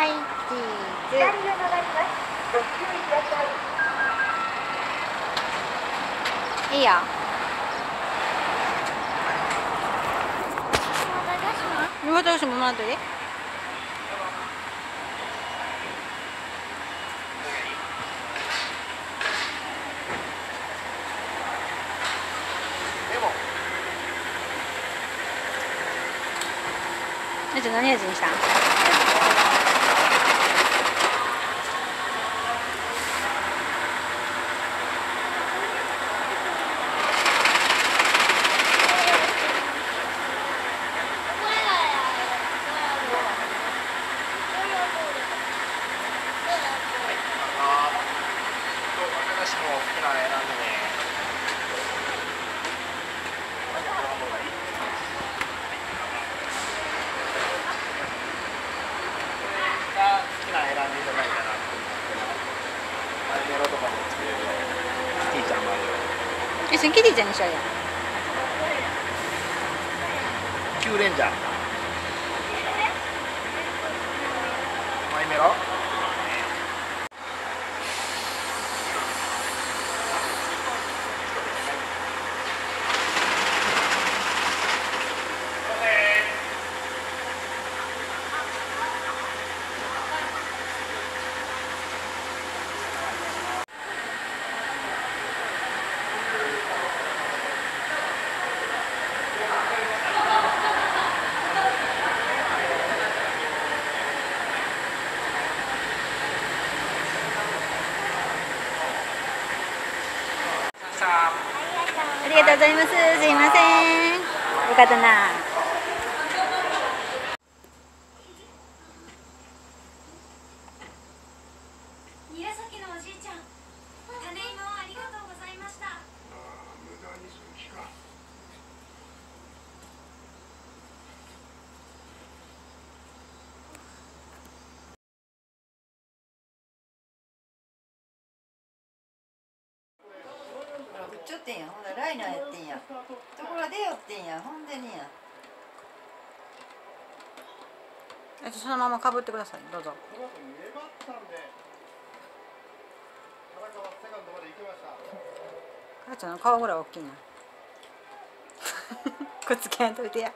はいチーズ。左へ曲がりますご注意くださいいいよ私も。もらってじゃあ何味にした好きなの選んでねが好きなの選んでいただいたらマイメロとかも作れる。キティちゃんもあるよ。一緒にキティちゃんにしようよキューレンジャー。マイメロさあありがとうございます。すいません。よかったな。宮崎のおじいちゃん種芋をありがとうございました無駄にする気か売っちょってん。やほんならライナーやってんや。ところが出よってんや。ほんでにや。えそのままかぶってください。どうぞ。この後粘ったんで。田中はセカンドまで行きました。母ちゃんの顔ぐらい大きいな。くっつけんといてや